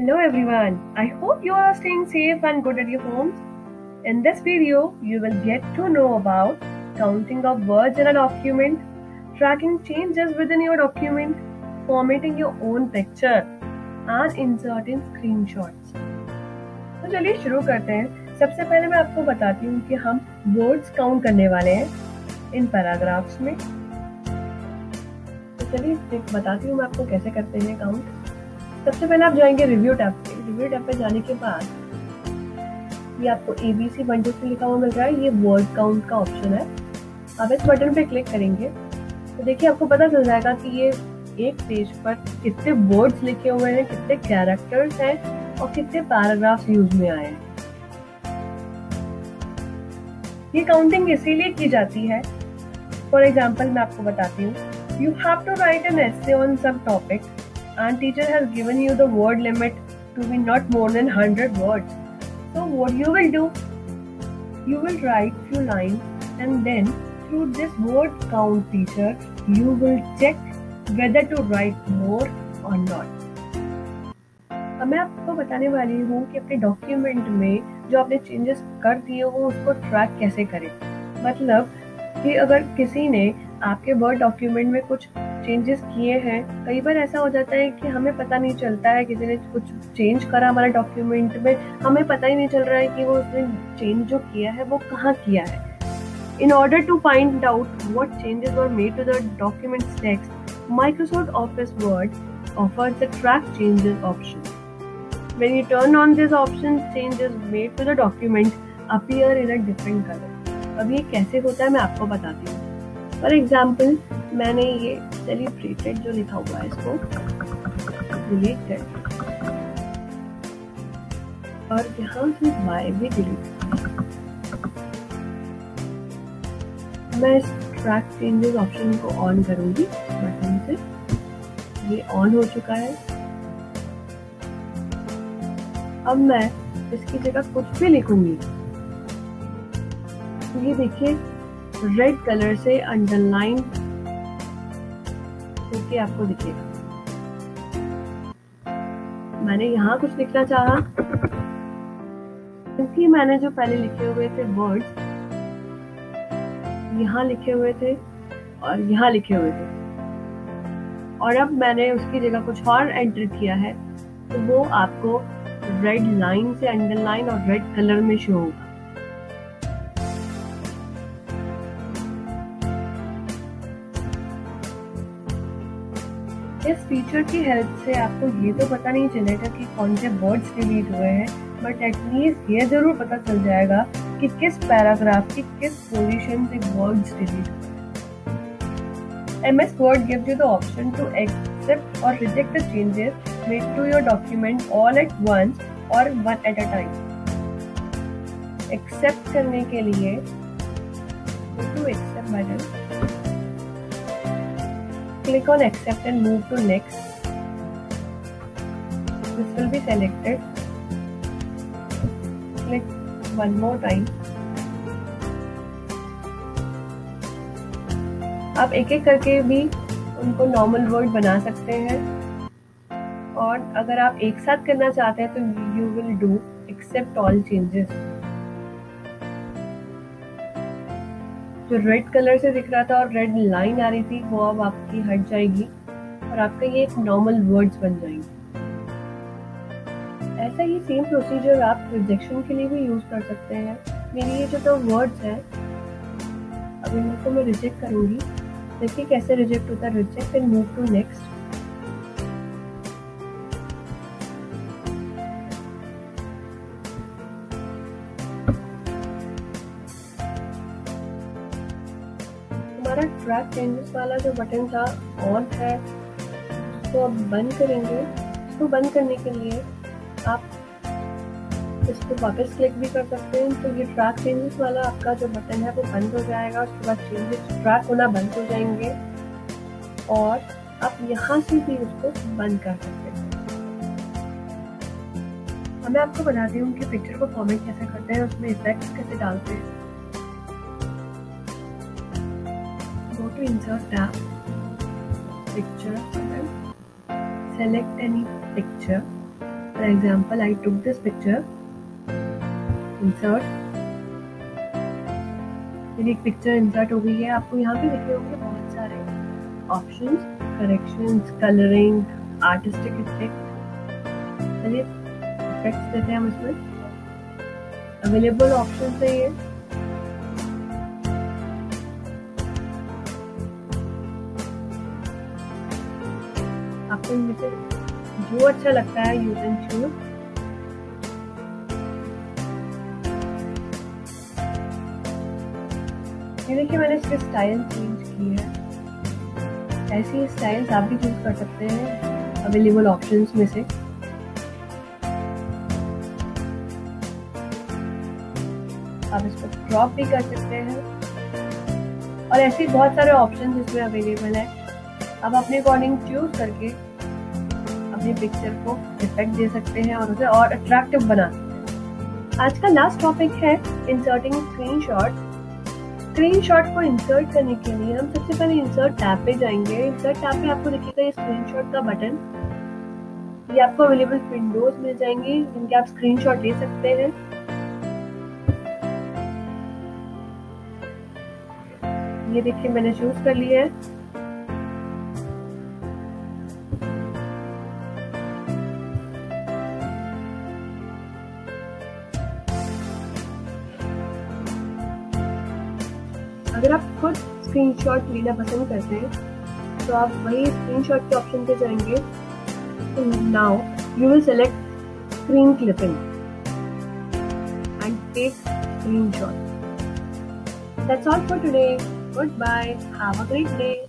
Hello everyone, I hope you are staying safe and good at your homes. In this video, you will get to know about counting of words in a document, tracking changes within your document, formatting your own picture and inserting screenshots. तो चलिए शुरू करते हैं सबसे पहले मैं आपको बताती हूँ कि हम वर्ड्स काउंट करने वाले हैं इन पैराग्राफ्स में तो चलिए बताती हूँ मैं आपको कैसे करते हैं काउंट सबसे पहले आप जाएँगे रिव्यू टैब पे। रिव्यू टैब पे जाने के बाद ये आपको A B C one two three लिखा हुआ मिल रहा है। ये वर्ड काउंट का ऑप्शन है। आप इस बटन पे क्लिक करेंगे। तो देखिए, आपको पता चल जाएगा कि ये एक पेज पर कितने वर्ड्स लिखे हुए हैं, कितने कैरेक्टर्स हैं और कितने पैराग्राफ्स यूज़ में आए हैं। ये काउंटिंग इसीलिए की जाती है। फॉर एग्ज़ाम्पल मैं आपको बताती हूँ। You have to write an essay on some topic and teacher has given you the word limit to be not more than 100 words. So what you will do, you will write few lines and then through this word count teacher, you will check whether to write more or not. अब मैं आपको बताने वाली हूँ कि अपने document में जो आपने चेंजेस कर दिए हो उसको ट्रैक कैसे करें मतलब कि अगर किसी ने आपके वर्ड डॉक्यूमेंट में कुछ चेंजेस किए हैं, कई बार ऐसा हो जाता है कि हमें पता नहीं चलता है किसी ने कुछ चेंज करा हमारे डॉक्यूमेंट में, हमें पता ही नहीं चल रहा है कि वो उसने चेंज जो किया है, वो कहाँ किया है। In order to find out what changes are made to the document takes Microsoft office word offer the track changes option when you turn on this option changes made to the document appear in a different colour अब ये कैसे होता है मैं आपको बताती हूँ। For example मैंने ये सेलिब्रेटेड जो लिखा हुआ है इसको डिलीट कर और यहाँ से वाई भी डिलीट मैं इस ट्रैक चेंजेस ऑप्शन को ऑन करूँगी बटन से। ये ऑन हो चुका है। अब मैं इसकी जगह कुछ भी लिखूँगी। तो ये देखिए रेड कलर से अंडरलाइन होके आपको दिखेगा। मैंने यहाँ कुछ लिखना चाहा, क्योंकि मैंने जो पहले लिखे हुए थे वर्ड्स यहाँ लिखे हुए थे और यहाँ लिखे हुए थे। और अब मैंने उसकी जगह कुछ और एंटर किया है तो वो आपको रेड लाइन से अंडरलाइन और रेड कलर में शो होगा। इस फीचर की हेल्प से आपको ये तो पता नहीं चलेगा कि कौन से वर्ड्स डिलीट हुए हैं बट एटलीस्ट ये ज़रूर पता चल जाएगा कि किस पैराग्राफ की किस पोजीशन से वर्ड्स डिलीट हुए M word give you the option to accept or reject the changes made to your document all at once or one at a time accept करने के लिए to accept madam click on accept and move to next. This will be selected. Click one more time. आप एक एक करके भी उनको normal word बना सकते हैं और अगर आप एक साथ करना चाहते हैं तो you will do accept all changes जो रेड कलर से दिख रहा था और रेड लाइन आ रही थी, वो अब आपकी हट जाएगी और आपका ये एक नॉर्मल वर्ड्स बन जाएँगे। ऐसा ही सेम प्रोसीजर आप रिजेक्शन के लिए भी यूज़ कर सकते हैं। मेरी ये जो तो वर्ड्स है, अब इनको मैं रिजेक्ट करूँगी। देखिए कैसे रिजेक्ट होता है। Reject and move to next हमारा ट्रैक चेंजेस वाला जो बटन था ऑन है, उसको अब बंद करेंगे। इसको बंद करने के लिए आप इस पर वापस क्लिक भी कर सकते हैं। तो ये ट्रैक चेंजेस वाला आपका जो बटन है वो बंद हो जाएगा उसके बाद चेंजेस ट्रैक होना बंद हो जाएँगे। और आप यहाँ से भी उसको बंद कर सकते हैं। मैं आपको बताती हूँ कि पिक्चर को फॉर्मेट कैसे करते हैं, उसमें इफेक्ट्स कैसे डालते हैं। To insert picture select any picture. For example, I took this picture. Insert. मेरी एक पिक्चर इंसर्ट हो गई है। आपको यहाँ पे दिखे होंगे बहुत सारे options corrections colouring artistic effect चलिए इफेक्ट्स देते हैं हम इसमें। अवेलेबल ऑप्शन है ये। आपको इनमें से जो अच्छा लगता है यू कैन चूज़ ये देखिए, मैंने इसके स्टाइल चेंज की है। ऐसी स्टाइल्स आप भी चूज़ कर सकते हैं अवेलेबल ऑप्शंस में से। आप इसको क्रॉप भी कर सकते हैं। और ऐसे बहुत सारे ऑप्शंस इसमें अवेलेबल है। आप अपने अकॉर्डिंग चूज़ करके अपनी पिक्चर को इफ़ेक्ट दे सकते हैं और उसे और अट्रैक्टिव बना सकते हैं। आज का लास्ट टॉपिक है इंसर्टिंग स्क्रीनशॉट स्क्रीनशॉट को इंसर्ट करने के लिए हम सबसे पहले इंसर्ट टैब पे जाएँगे। इंसर्ट टैब पे आपको दिखेगा ये स्क्रीनशॉट का बटन ये आपको अवेलेबल विंडोज़ मिल जाएँगी, जिनके आप स्क्रीन शॉट ले सकते हैं। ये देखिए मैंने चूज़ कर लिया है। अगर आप खुद स्क्रीनशॉट लेना पसंद करते हैं तो आप वही स्क्रीनशॉट के ऑप्शन पे जाएँगे now you will select screen clipping and take screenshot That's all for today. Goodbye. Have a great day.